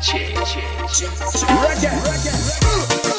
Reggae. Reggae.